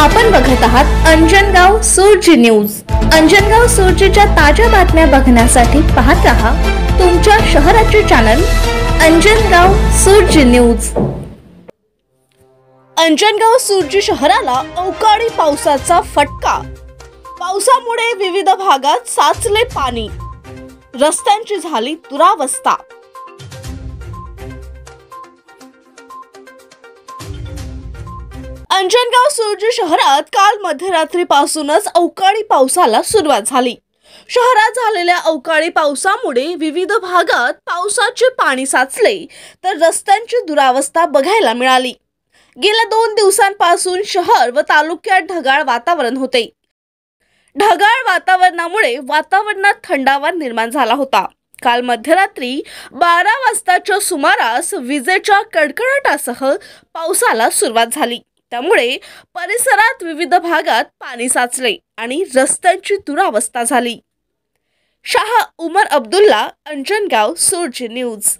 आपण बघत आहात अंजनगाव सूर्य न्यूज. अंजनगाव सूर्यच्या ताज्या बातम्या बघण्यासाठी पाहत रहा तुमच्या शहराचे चॅनल अंजनगाव सूर्य न्यूज. अंजनगाव सूर्य शहराला अवकाळी पावसाचा फटका. पावसामुळे विविध भागात साचले पाणी. रस्त्यांची झाली दुरावस्था. अंजनगाव सूर्य शहरात काल मध्यरात्रीपासूनच अवकाळी पावसाला सुरुवात झाली. शहरात झालेल्या अवकाळी पावसामुळे विविध भागात पावसाचे पाणी साचले तर रस्त्यांची दुरावस्था बघायला मिळाली. गेल्या दोन दिवसांपासून शहर व तालुक्यात ढगाळ वातावरण होते. ढगाळ वातावरणामुळे वातावरणात थंडावा निर्माण झाला होता. काल मध्यरात्री बारा वाजताच्या सुमारास विजेच्या कडकडाटासह पावसाला सुरुवात झाली. त्यामुळे परिसरात विविध भागात पाणी साचले आणि रस्त्यांची दुरावस्था झाली. शाह उमर अब्दुल्ला अंजनगाव सूर्य न्यूज.